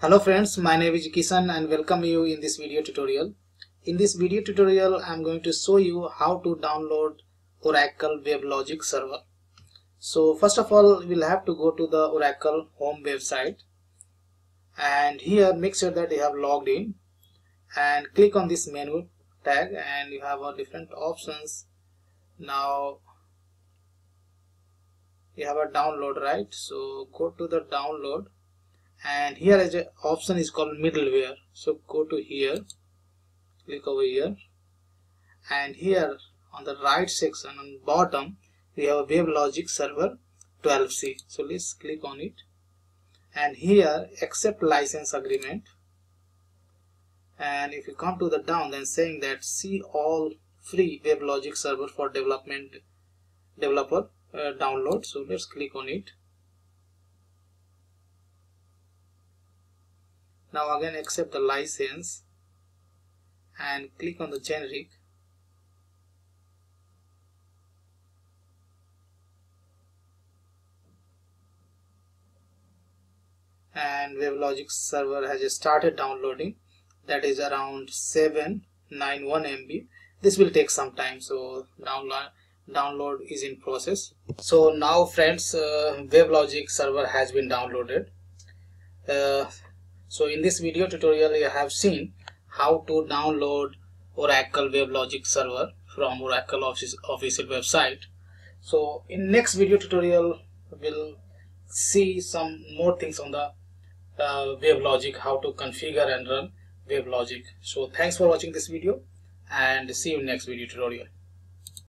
Hello friends, my name is Kisan and welcome you in this video tutorial. In this video tutorial, I am going to show you how to download Oracle WebLogic server. So first of all, we'll have to go to the Oracle home website and here make sure that you have logged in and click on this menu tag and you have a different options. Now you have a download right so go to the download and here is a option is called middleware. So go to here click over here. And here on the right section on bottom we have a WebLogic server 12c so let's click on it. And here accept license agreement. And if you come to the down then saying that see all free WebLogic server for development developer uh, download. So let's click on it now again accept the license and click on the generic. And WebLogic server has started downloading. That is around 791 MB this will take some time so download download is in process. So now friends uh, WebLogic server has been downloaded. Uh, so in this video tutorial you have seen how to download Oracle WebLogic server from Oracle office, official website. So in next video tutorial we'll see some more things on the uh, WebLogic how to configure and run WebLogic. So thanks for watching this video and see you next video tutorial